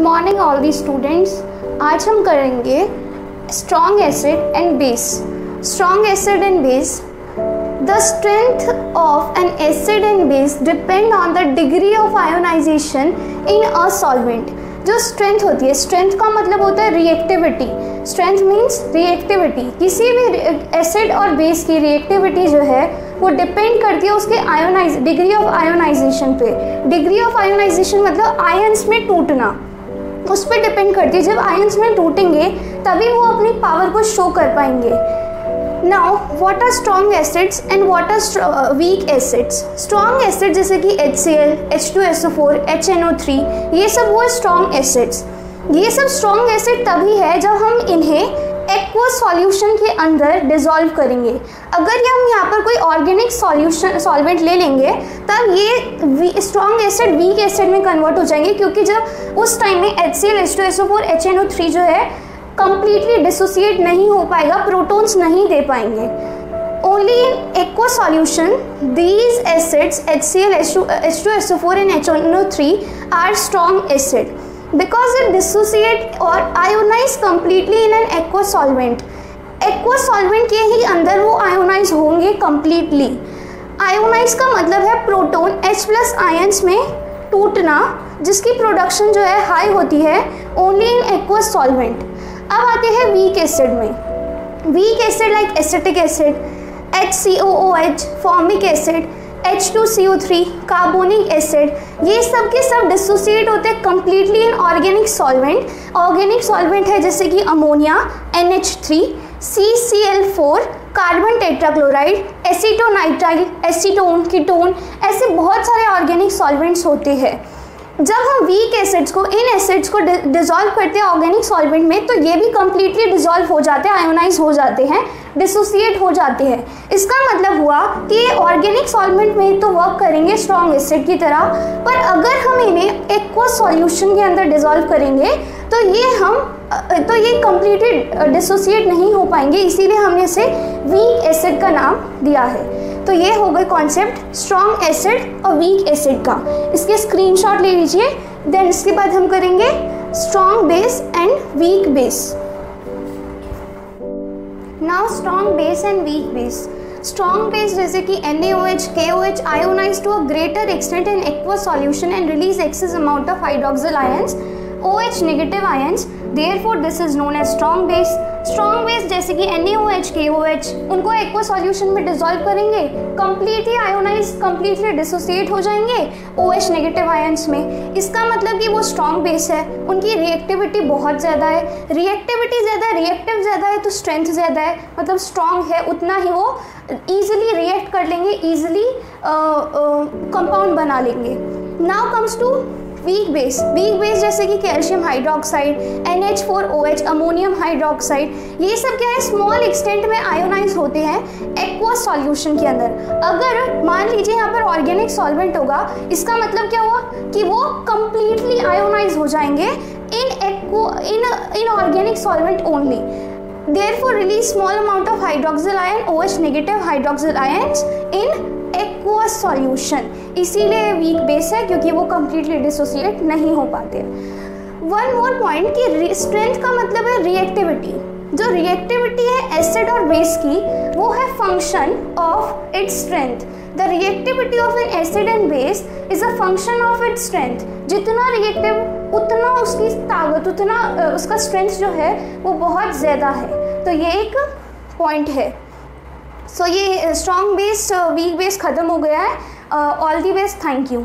Morning all the students आज हम करेंगे strong acid and base strong acid and base the strength of an acid and base depend on the degree of ionization in a solvent जो strength होती है strength का मतलब होता है रिएक्टिविटी स्ट्रेंथ मीन्स रिएक्टिविटी किसी भी एसिड और बेस की रिएक्टिविटी जो है, वो डिपेंड करती है उसके आयोनाइज डिग्री ऑफ़ आयोनाइजेशन पे. डिग्री ऑफ़ आयोनाइजेशन मतलब आयंस में टूटना. उस पर डिपेंड करती है। जब आयंस में टूटेंगे, तभी वो अपनी पावर को शो कर पाएँगे। Now what are strong acids and what are weak acids strong acid जैसे कि H C L H two S O four H N O three ये सब वो स्ट्रॉन्ग एसिड्स ये सब स्ट्रॉन्ग एसिड तभी है जब हम इन्हें एक्वा सॉल्यूशन के अंदर डिजॉल्व करेंगे। अगर ये हम यहाँ पर कोई ऑर्गेनिक सॉल्यूशन सॉल्वेंट ले लेंगे तब ये स्ट्रॉन्ग एसिड वीक एसिड में कन्वर्ट हो जाएँगे क्योंकि जब उस टाइम में H C L H two S O four H N O three जो है कंप्लीटली डिसोसिएट नहीं हो पाएगा प्रोटोन्स नहीं दे पाएँगे। Only aqua solution these acids only in aqua solution acids HCl, H2, H2SO4 and HNO3 are strong acid because it dissociate or ionize completely in an aqua solvent. Aqua solvent के ही अंदर वो ionise होंगे completely ionise का मतलब है proton H plus ions में टूटना, जिसकी प्रोडक्शन जो है हाई होती है ओनली इन एक्वा सॉल्वेंट अब आते हैं वीक एसिड में. Weak acid like acetic acid H C O O H formic acid H two C O three carbonic acid ये सब के सब डिसोसिएट होते हैं completely in organic solvent organic solvent है जैसे कि ammonia N H three C C L four carbon tetrachloride acetonitrile acetone ketone ऐसे बहुत सारे ऑर्गेनिक सॉल्वेंट्स होते हैं। जब हम वीक एसिड्स को इन एसिड्स को डिजोल्व करते हैं ऑर्गेनिक सॉल्वेंट में तो ये भी कम्प्लीटली डिजोल्व हो जाते हैं आयोनाइज हो जाते हैं डिसोसिएट हो जाते हैं। इसका मतलब हुआ कि ये ऑर्गेनिक सॉल्वेंट में तो वर्क करेंगे स्ट्रॉन्ग एसिड की तरह, पर अगर हम इन्हें एक्वा सॉल्यूशन के अंदर डिजोल्व करेंगे तो ये हम तो ये कम्प्लीटली डिसोसिएट नहीं हो पाएँगे, इसीलिए हमने इसे वीक एसिड का नाम दिया है। तो ये हो गए कॉन्सेप्ट स्ट्रॉन्ग एसिड और वीक एसिड का। इसके स्क्रीनशॉट ले लीजिए देन इसके बाद हम करेंगे strong base and weak base now strong base and weak base strong base जैसे कि NaOH, KOH ionize to a greater extent in aqua solution and release excess amount of hydroxyl ions OH negative ions therefore this is known as strong base strong base जैसे कि NaOH, KOH उनको aqua solution में dissolve करेंगे completely ionize completely dissociate हो जाएँगे ओ OH negative ions में। इसका मतलब कि वो स्ट्रॉन्ग बेस है उनकी रिएक्टिविटी बहुत ज़्यादा है। रिएक्टिविटी ज़्यादा है रिएक्टिव ज़्यादा है तो स्ट्रेंथ ज़्यादा है। मतलब स्ट्रॉन्ग है उतना ही वो ईजिली रिएक्ट कर लेंगे ईजिली कंपाउंड बना लेंगे। Now comes to weak base weak base जैसे कि calcium hydroxide N H four O H ammonium hydroxide ये सब क्या है? स्मॉल एक्सटेंट में आयोनाइज होते हैं एक्वा सॉल्यूशन के अंदर। अगर मान लीजिए यहाँ पर ऑर्गेनिक सॉल्वेंट होगा, इसका मतलब क्या हुआ? कि वो कंप्लीटली आयोनाइज हो जाएँगे in aqua in in organic solvent only therefore, release small amount of hydroxyl ion OH negative hydroxyl ions in aqueous solution इसीलिए वीक बेस है, क्योंकि वो कम्प्लीटली डिसोसिएट नहीं हो पाते। वन मोर पॉइंट कि स्ट्रेंथ का मतलब है रिएक्टिविटी जो रिएक्टिविटी है एसिड और बेस की, वो है function of its strength the reactivity of an acid and base is a function of its strength जितना रिएक्टिव उतना उसकी ताकत, उतना उसका स्ट्रेंथ जो है, वो बहुत ज़्यादा है। तो ये एक पॉइंट है। सो ये स्ट्रॉन्ग बेस वीक बेस ख़त्म हो गया है। All the best thank you